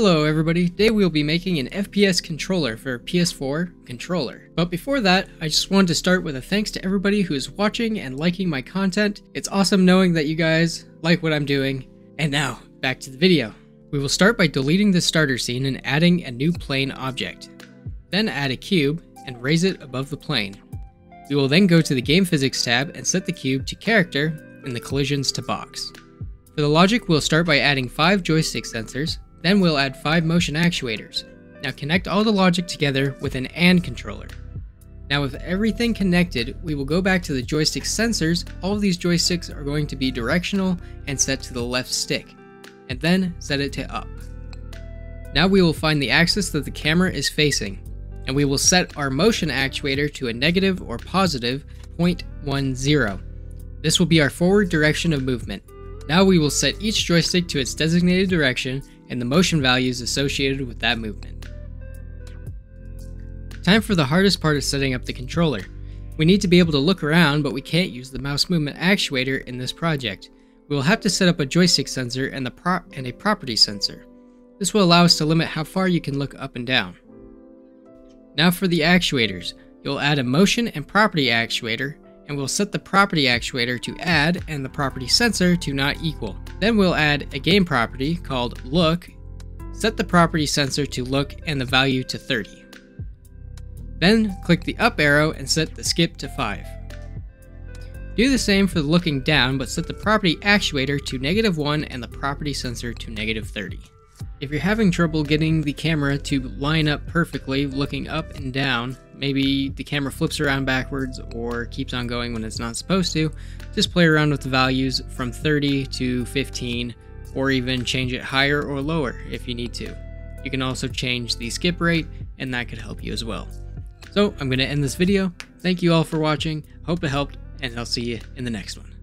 Hello everybody, today we'll be making an FPS controller for PS4 controller. But before that, I just wanted to start with a thanks to everybody who is watching and liking my content. It's awesome knowing that you guys like what I'm doing. And now, back to the video. We will start by deleting the starter scene and adding a new plane object. Then add a cube and raise it above the plane. We will then go to the Game Physics tab and set the cube to character and the collisions to box. For the logic, we'll start by adding 5 joystick sensors, then we'll add 5 motion actuators. Now connect all the logic together with an AND controller. Now with everything connected, we will go back to the joystick sensors. All of these joysticks are going to be directional and set to the left stick, and then set it to up. Now we will find the axis that the camera is facing, and we will set our motion actuator to a negative or positive 0.10. This will be our forward direction of movement. Now we will set each joystick to its designated direction and the motion values associated with that movement. Time for the hardest part of setting up the controller. We need to be able to look around, but we can't use the mouse movement actuator in this project. We will have to set up a joystick sensor and, and a property sensor. This will allow us to limit how far you can look up and down. Now for the actuators. You'll add a motion and property actuator, and we'll set the property actuator to add and the property sensor to not equal. Then we'll add a game property called look, set the property sensor to look and the value to 30. Then click the up arrow and set the skip to 5. Do the same for looking down, but set the property actuator to negative 1 and the property sensor to negative 30. If you're having trouble getting the camera to line up perfectly looking up and down, maybe the camera flips around backwards or keeps on going when it's not supposed to, just play around with the values from 30 to 15 or even change it higher or lower if you need to. You can also change the skip rate and that could help you as well. So I'm going to end this video. Thank you all for watching, hope it helped, and I'll see you in the next one.